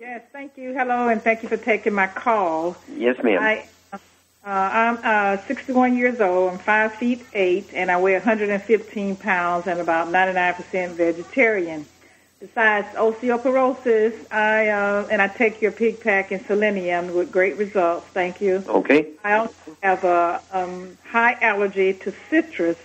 Yes, thank you. Hello, and thank you for taking my call. Yes, ma'am. I, uh, I'm uh, 61 years old. I'm 5 feet 8, and I weigh 115 pounds and about 99% vegetarian. Besides osteoporosis, I uh, and I take your pig pack and selenium with great results. Thank you. Okay. I also have a um, high allergy to citrus,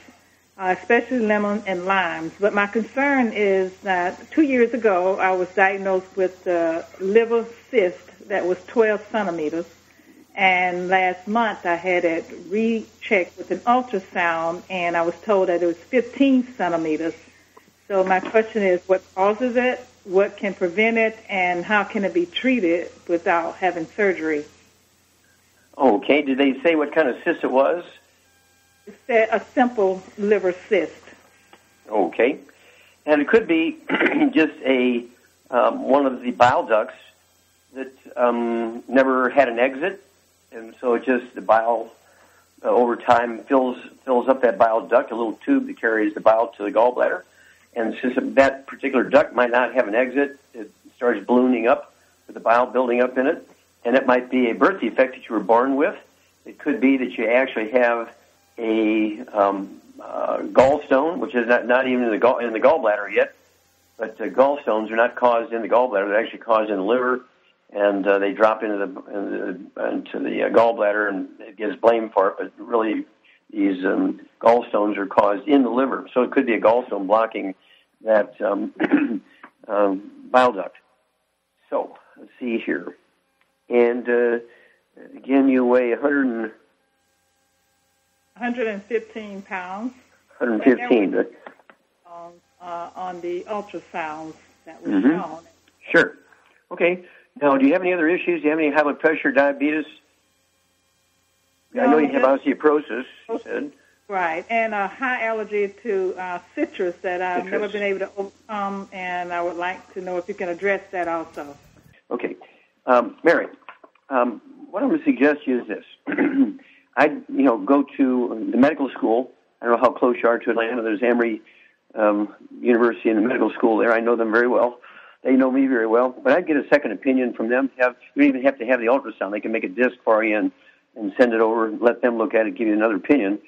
uh, especially lemon and limes. But my concern is that two years ago I was diagnosed with a liver cyst that was 12 centimeters, and last month I had it rechecked with an ultrasound, and I was told that it was 15 centimeters. So my question is, what causes it? What can prevent it? And how can it be treated without having surgery? Okay. Did they say what kind of cyst it was? A simple liver cyst. Okay. And it could be just a um, one of the bile ducts that um, never had an exit, and so it just the bile uh, over time fills fills up that bile duct, a little tube that carries the bile to the gallbladder and since that particular duct might not have an exit, it starts ballooning up with the bile building up in it. And it might be a birth defect that you were born with. It could be that you actually have a um, uh, gallstone, which is not, not even in the, gall, in the gallbladder yet. But uh, gallstones are not caused in the gallbladder; they're actually caused in the liver, and uh, they drop into the, in the into the uh, gallbladder, and it gets blamed for it. But really, these um, gallstones are caused in the liver, so it could be a gallstone blocking that um, um, bile duct. So let's see here, and uh, again, you weigh 100 and 115 pounds. 115. Was, um, uh, on the ultrasounds that was mm-hmm. shown. Sure. Okay. Now, do you have any other issues? Do you have any high blood pressure, diabetes? No, I know you have osteoporosis. You said. Right, and a high allergy to uh, citrus that I've citrus. never been able to overcome, and I would like to know if you can address that also. Okay, um, Mary, um, what I'm going to suggest to you is this: I, you know, go to the medical school. I don't know how close you are to Atlanta. There's Emory um, University and the medical school there. I know them very well. They know me very well. But I'd get a second opinion from them. Have you don't even have to have the ultrasound. They can make a disc for you and, and send it over. And let them look at it, give you another opinion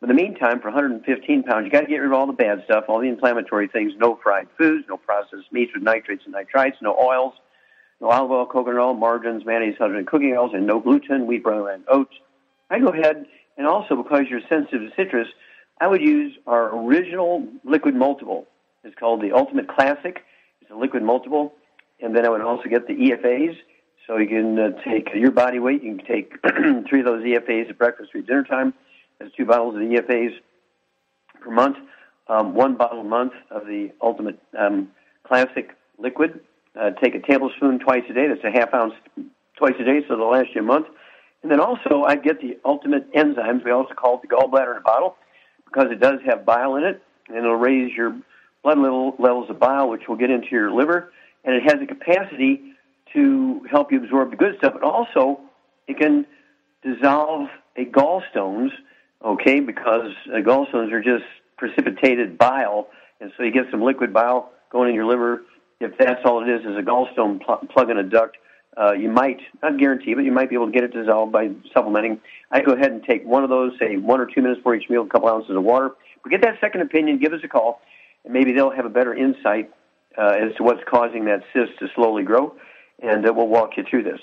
But in the meantime, for 115 pounds, you got to get rid of all the bad stuff, all the inflammatory things. No fried foods, no processed meats with nitrates and nitrites, no oils, no olive oil, coconut oil, margarines, mayonnaise, and cooking oils, and no gluten, wheat, brown, and oats. I go ahead and also because you're sensitive to citrus, I would use our original liquid multiple. It's called the Ultimate Classic. It's a liquid multiple, and then I would also get the EFAs. So you can uh, take your body weight. You can take three of those EFAs at breakfast or dinner time has two bottles of the EFAs per month, um, one bottle a month of the Ultimate um, Classic liquid. Uh, take a tablespoon twice a day. That's a half ounce twice a day, so it'll last you a month. And then also, I get the Ultimate Enzymes. We also call it the gallbladder in a bottle because it does have bile in it, and it'll raise your blood level, levels of bile, which will get into your liver, and it has the capacity to help you absorb the good stuff. But also, it can dissolve a gallstones okay, because uh, gallstones are just precipitated bile, and so you get some liquid bile going in your liver. If that's all it is, is a gallstone pl- plug in a duct, uh, you might, not guarantee, but you might be able to get it dissolved by supplementing. I go ahead and take one of those, say one or two minutes for each meal, a couple ounces of water. But get that second opinion, give us a call, and maybe they'll have a better insight uh, as to what's causing that cyst to slowly grow, and uh, we'll walk you through this.